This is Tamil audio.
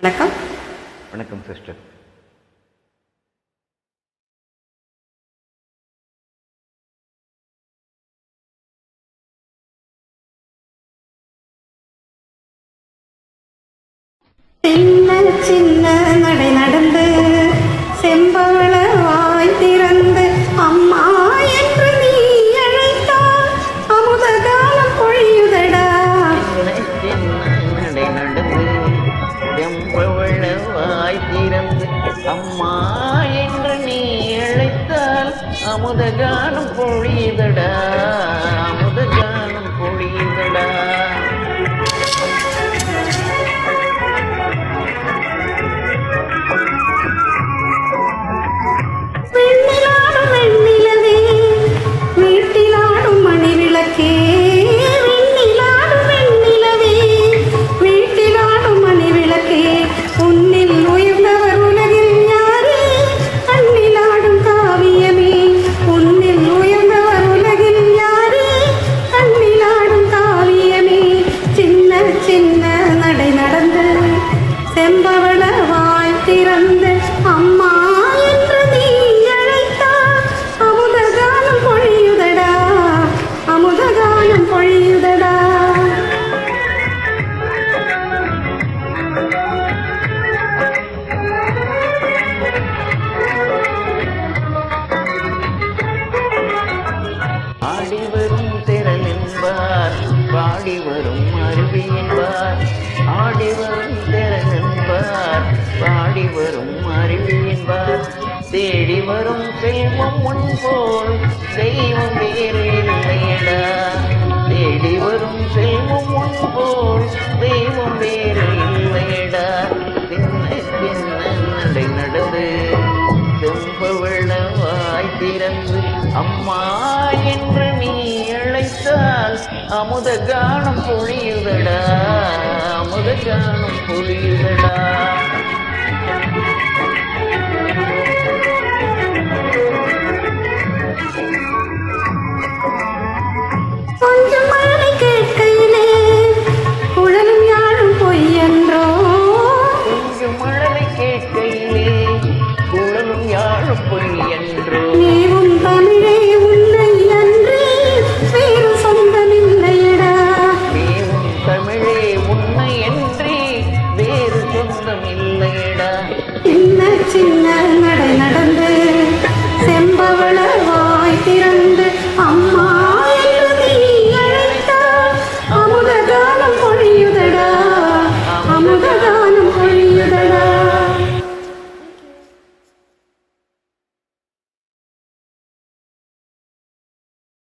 வணக்கம். வணக்கம் சிஸ்டர். சின்ன சின்ன நடை நடந்து அமுத கானம் பொழியுதடா அமுத கானம் பொழியுதடா பாடி வரும் அருவியன்பார் ஆடி வரும் திரள் பாடி வரும் அருவியன்பார் தேடி வரும் செல்வம் முன்போல் தெய்வம் வேறு இல்லையடா. தேடி வரும் செல்வம் முன்போல் தெய்வம் வேறு இல்லையடா. சின்ன சின்ன நடை நடந்து செம்பவள வாய் திறந்து அம்மா அமுத கானம் பொழியுதடா அமுத கானம் பொழியுதடா. ஒன்றும் இல்லையடா. என்ன சின்ன நடை